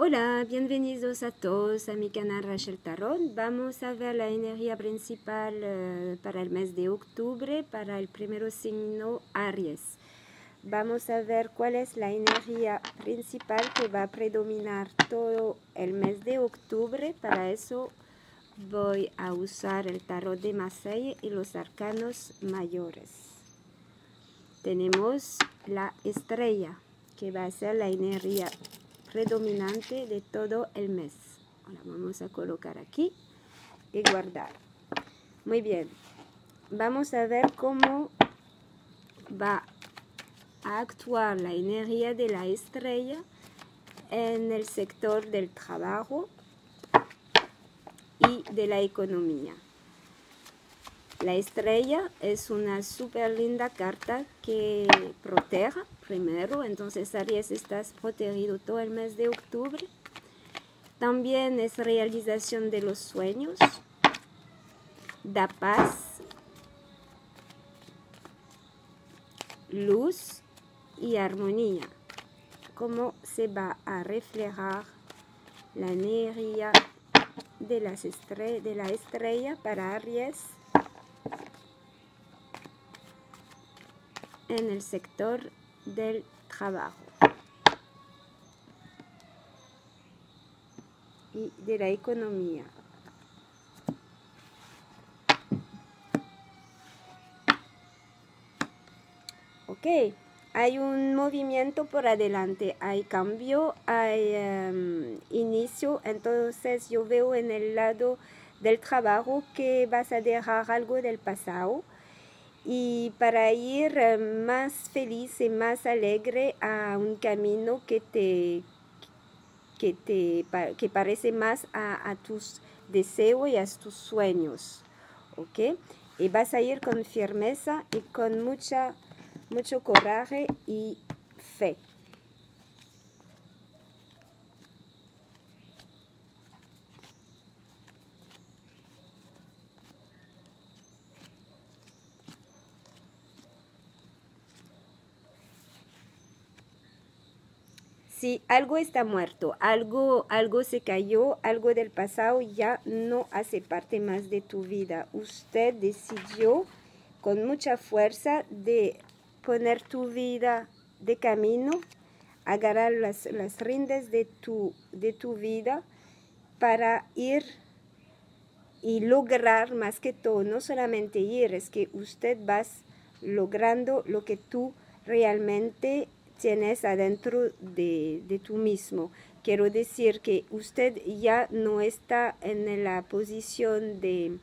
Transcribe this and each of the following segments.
Hola, bienvenidos a todos a mi canal Rachel Tarot. Vamos a ver la energía principal eh, para el mes de octubre para el primer signo Aries. Vamos a ver cuál es la energía principal que va a predominar todo el mes de octubre. Para eso voy a usar el tarot de Marseille y los arcanos mayores. Tenemos la estrella, que va a ser la energía predominante de todo el mes. Ahora vamos a colocar aquí y guardar. Muy bien. Vamos a ver cómo va a actuar la energía de la estrella en el sector del trabajo y de la economía. La estrella es una súper linda carta que protege primero, entonces Aries estás protegido todo el mes de octubre. También es realización de los sueños, da paz, luz y armonía. Cómo se va a reflejar la energía de, las de la estrella para Aries en el sector del trabajo. Y de la economía. Ok, hay un movimiento por adelante, hay cambio, hay em, inicio, entonces yo veo en el lado del trabajo que vas a dejar algo del pasado y para ir eh, más feliz y más alegre a un camino que te, que te que parece más a, tus deseos y a tus sueños. ¿Ok? Y vas a ir con firmeza y con mucha, mucho coraje y fe. Algo está muerto, algo, algo se cayó, algo del pasado ya no hace parte más de tu vida. Usted decidió con mucha fuerza de poner tu vida de camino, agarrar las, las rindes de tu, de tu vida para ir y lograr más que todo, no solamente ir, es que usted vas logrando lo que tú realmente tienes adentro de, de tú mismo. Quiero decir que usted ya no está en la posición de,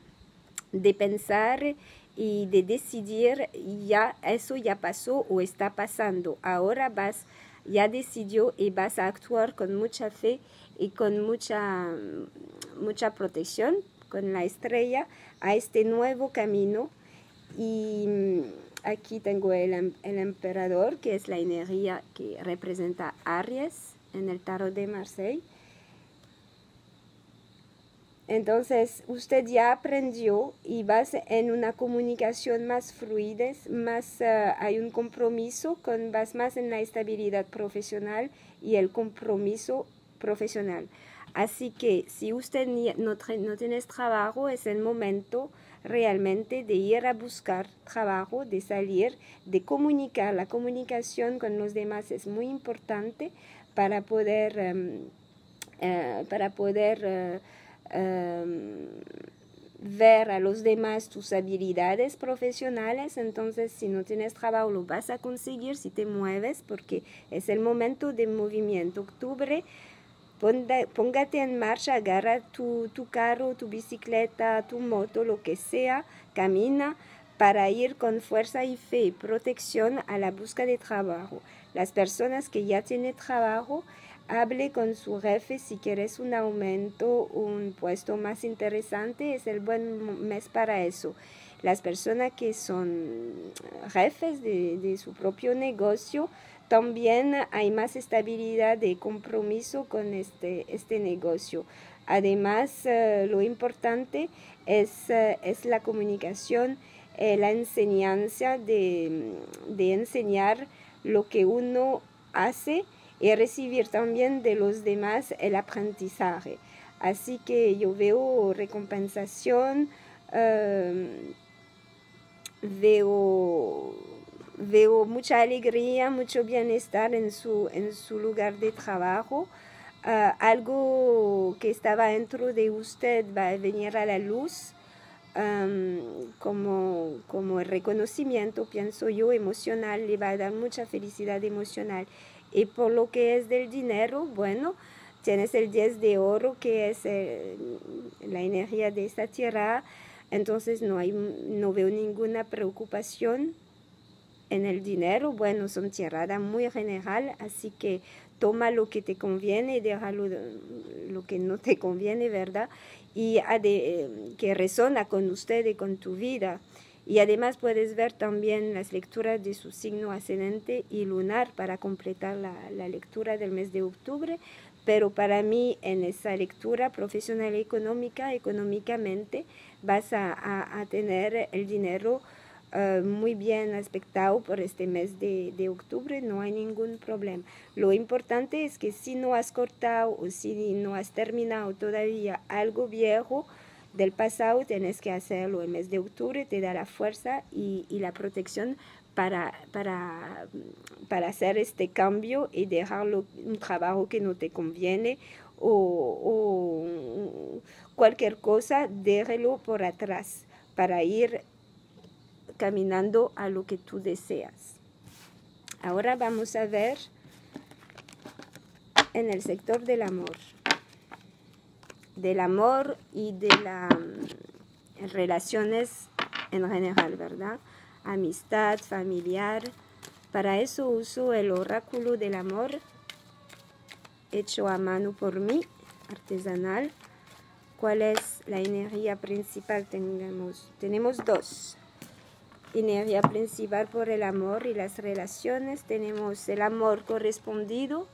de pensar y de decidir, ya eso ya pasó o está pasando. Ahora vas, ya decidió y vas a actuar con mucha fe y con mucha, mucha protección, con la estrella, a este nuevo camino. Y Aquí tengo el, el, emperador, que es la energía que representa Aries en el tarot de Marseille. Entonces, usted ya aprendió y vas en una comunicación más fluida, más eh, hay un compromiso, con, vas más en la estabilidad profesional y el compromiso profesional. Así que si usted no, tiene trabajo, es el momento realmente de ir a buscar trabajo, de salir, de comunicar. La comunicación con los demás es muy importante para poder, em, eh, para poder eh, em, ver a los demás tus habilidades profesionales. Entonces, si no tienes trabajo, lo vas a conseguir si te mueves, porque es el momento de movimiento. Octubre póngate en marcha, agarra tu, carro, tu bicicleta, tu moto, lo que sea, camina para ir con fuerza y fe y protección a la búsqueda de trabajo. Las personas que ya tienen trabajo, hable con su jefe si quieres un aumento, un puesto más interesante, es el buen mes para eso. Las personas que son jefes de su propio negocio, también hay más estabilidad de compromiso con este, este negocio. Además, eh, lo importante es, eh, es la comunicación, eh, la enseñanza de, de, enseñar lo que uno hace y recibir también de los demás el aprendizaje. Así que yo veo recompensación, veo, veo mucha alegría, mucho bienestar en su, en su lugar de trabajo. Ah, algo que estaba dentro de usted va a venir a la luz como, como el reconocimiento, pienso yo, emocional, le va a dar mucha felicidad emocional. Y por lo que es del dinero, bueno, tienes el 10 de oro, que es la energía de esta tierra, entonces no, hay, no veo ninguna preocupación en el dinero. Bueno, son tierras muy general, así que toma lo que te conviene y deja lo, lo que no te conviene, ¿verdad? y de, que resona con usted y con tu vida. Y además puedes ver también las lecturas de su signo ascendente y lunar para completar la, la lectura del mes de octubre. Pero para mí en esa lectura profesional y económica, económicamente, vas a, a tener el dinero eh, muy bien aspectado por este mes de, de, octubre, no hay ningún problema. Lo importante es que si no has cortado o si no has terminado todavía algo viejo del pasado, tienes que hacerlo. El mes de octubre te da la fuerza y, y la protección para, para, para, hacer este cambio y dejarlo un trabajo que no te conviene o, o cualquier cosa, déjelo por atrás para ir caminando a lo que tú deseas. Ahora vamos a ver en el sector del amor. Del amor y de las mm, relaciones en general, ¿verdad? Amistad, familiar. Para eso uso el oráculo del amor hecho a mano por mí, artesanal. ¿Cuál es la energía principal? Tenemos, tenemos dos energía principal por el amor y las relaciones. Tenemos el amor correspondido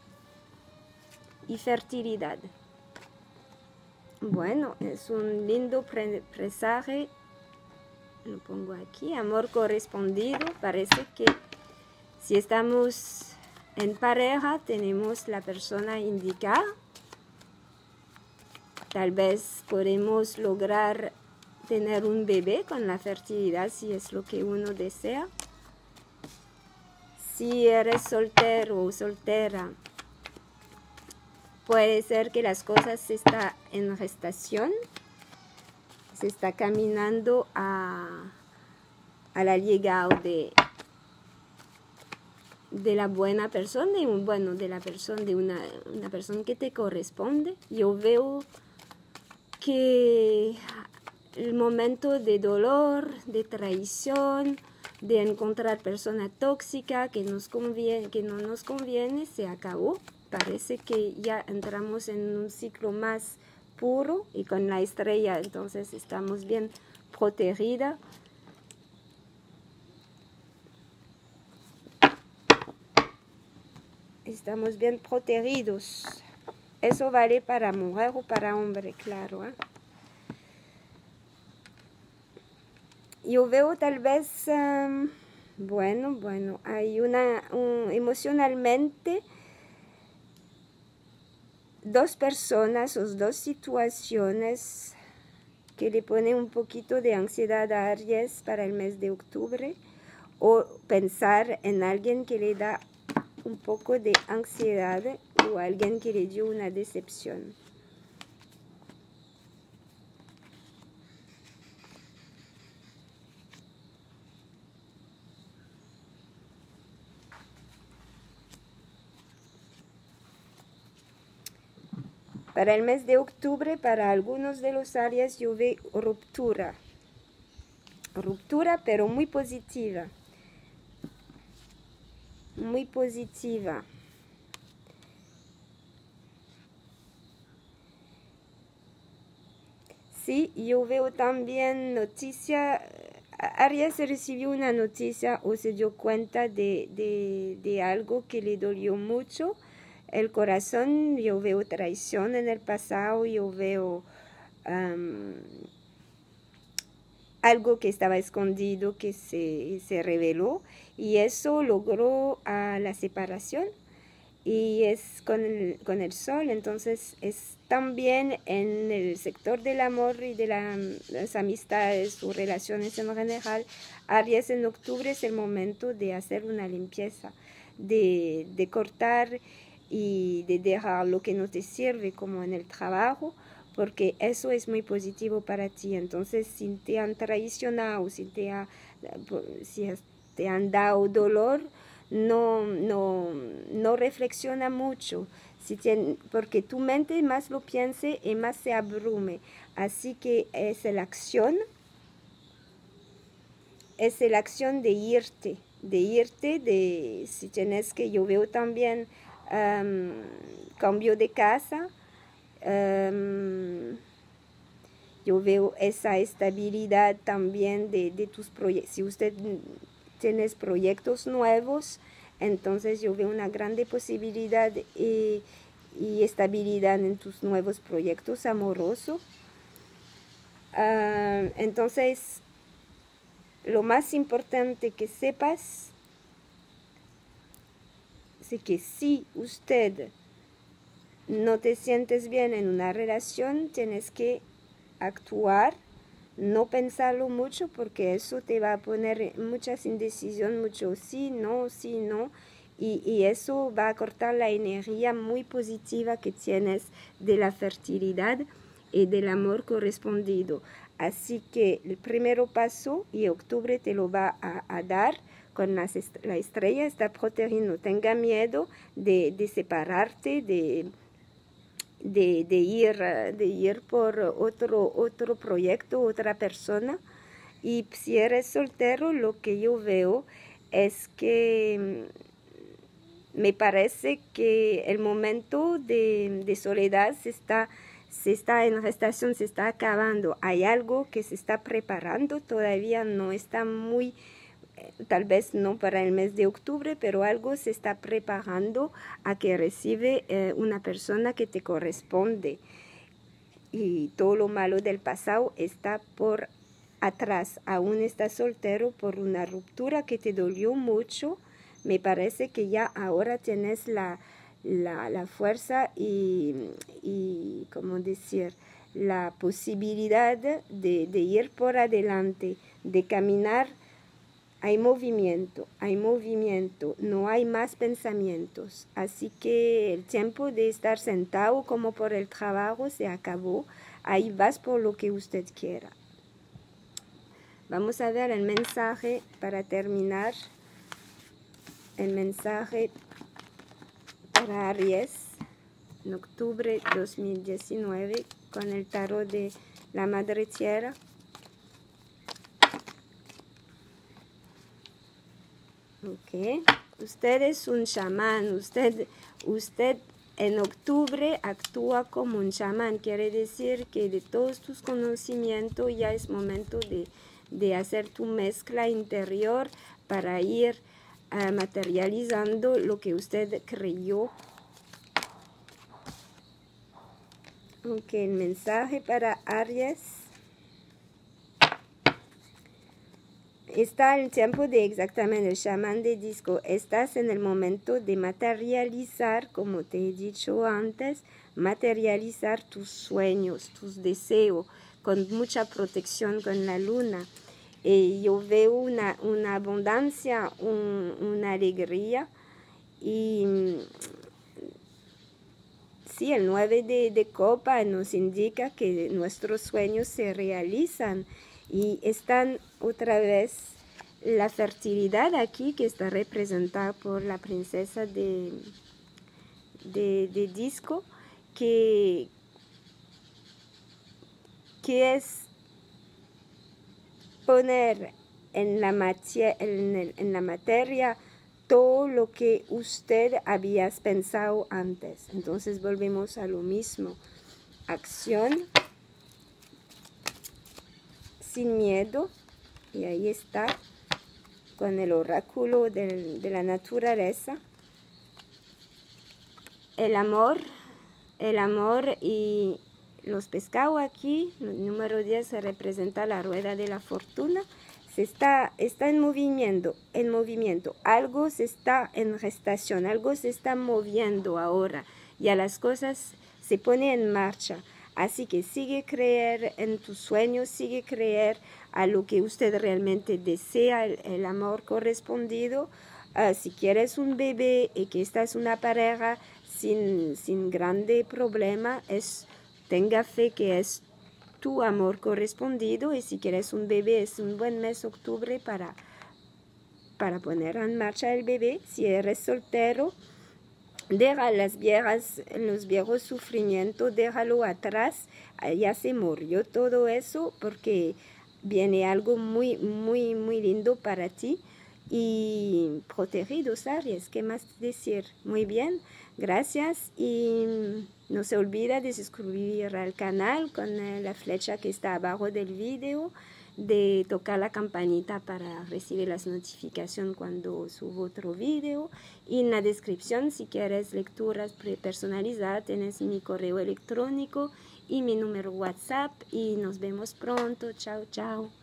y fertilidad. Bueno, es un lindo presagio. Lo pongo aquí, amor correspondido. Parece que si estamos en pareja, tenemos la persona indicada. Tal vez podemos lograr tener un bebé con la fertilidad si es lo que uno desea. Si eres soltero o soltera, puede ser que las cosas se están en gestación, se está caminando a, a la llegada de, de la buena persona, y bueno, de la persona, de una, una persona que te corresponde. Yo veo que el momento de dolor, de traición, de encontrar persona tóxica que, nos conviene, que no nos conviene, se acabó. Parece que ya entramos en un ciclo más puro y con la estrella entonces estamos bien protegida. Estamos bien protegidos. Eso vale para mujer o para hombre, claro. ¿eh? Yo veo tal vez, bueno, bueno, hay una, emocionalmente, dos personas o dos situaciones que le ponen un poquito de ansiedad a Aries para el mes de octubre o pensar en alguien que le da un poco de ansiedad o alguien que le dio una decepción. Para el mes de octubre, para algunos de los áreas yo veo ruptura. Ruptura, pero muy positiva. Muy positiva. Sí, yo veo también noticia. Arias recibió una noticia o se dio cuenta de, de, de algo que le dolió mucho el corazón, yo veo traición en el pasado, yo veo algo que estaba escondido que se, se, reveló y eso logró la separación y es con el, con el sol, entonces es también en el sector del amor y de las amistades o relaciones en general, Aries en octubre es el momento de hacer una limpieza, de, de cortar y de dejar lo que no te sirve como en el trabajo, porque eso es muy positivo para ti. Entonces, si te han traicionado, si te, ha, si te han dado dolor, no, no, no reflexiona mucho, si porque tu mente más lo piense y más se abrume. Así que es la acción, es la acción de irte, de irte, de si tienes que, yo veo también cambio de casa, yo veo esa estabilidad también de, de tus proyectos. Si usted tienes proyectos nuevos, entonces yo veo una grande posibilidad y, estabilidad en tus nuevos proyectos amorosos. Ah, entonces, lo más importante que sepas es que si usted no te sientes bien en una relación, tienes que actuar no pensarlo mucho porque eso te va a poner muchas indecisión, mucho sí, no, sí, no. Y, eso va a cortar la energía muy positiva que tienes de la fertilidad y del amor correspondido. Así que el primer paso y octubre te lo va a, dar con la estrella, está protegiendo. Tenga miedo de, separarte, de ir, por otro, proyecto, otra persona. Y si eres soltero, lo que yo veo es que mm, me parece que el momento de, de soledad se está, se está en gestación, se está acabando. Hay algo que se está preparando, todavía no está muy tal vez no para el mes de octubre, pero algo se está preparando a que recibe eh, una persona que te corresponde. Y todo lo malo del pasado está por atrás. Aún estás soltero por una ruptura que te dolió mucho. Me parece que ya ahora tienes la, la, fuerza y, y, ¿cómo decir?, la posibilidad de, de ir por adelante, de caminar hay movimiento, hay movimiento, no hay más pensamientos. Así que el tiempo de estar sentado como por el trabajo se acabó. Ahí vas por lo que usted quiera. Vamos a ver el mensaje para terminar. El mensaje para Aries en octubre 2019 con el tarot de la Madre Tierra. Ok. Usted es un chamán. Usted, usted en octubre actúa como un chamán. Quiere decir que de todos tus conocimientos ya es momento de, hacer tu mezcla interior para ir ah, materializando lo que usted creyó. Ok, el mensaje para Aries. Está el tiempo de exactamente el chamán de disco. Estás en el momento de materializar, como te he dicho antes, materializar tus sueños, tus deseos, con mucha protección con la luna. Y yo veo una, una abundancia, una alegría. Y sí, el 9 de, de copa nos indica que nuestros sueños se realizan y están otra vez la fertilidad aquí que está representada por la princesa de, de, disco que, que es poner en la, materia, en, la materia todo lo que usted había pensado antes. Entonces volvemos a lo mismo. Acción sin miedo. Y ahí está con el oráculo de la naturaleza. El amor, el amor y los pescados aquí, el número 10 representa la rueda de la fortuna. se está, está en movimiento, en movimiento. Algo se está en gestación, algo se está moviendo ahora. Ya las cosas se ponen en marcha. Así que sigue creer en tus sueños, sigue creer a lo que usted realmente desea, el, amor correspondido. Ah, si quieres un bebé y que esta es una pareja sin, sin grande problema, es, tenga fe que es tu amor correspondido y si quieres un bebé es un buen mes octubre para, para poner en marcha el bebé. Si eres soltero, deja las viejas, los viejos sufrimientos, déjalo atrás, ya se murió todo eso porque viene algo muy, muy, muy lindo para ti. Y protegidos Aries, ¿qué más decir? Muy bien, gracias. Y no se olvida de suscribir al canal con la flecha que está abajo del video de tocar la campanita para recibir las notificaciones cuando subo otro video. Y en la descripción, si quieres lecturas personalizadas, tienes mi correo electrónico y mi número WhatsApp. Y nos vemos pronto. Chao, chao.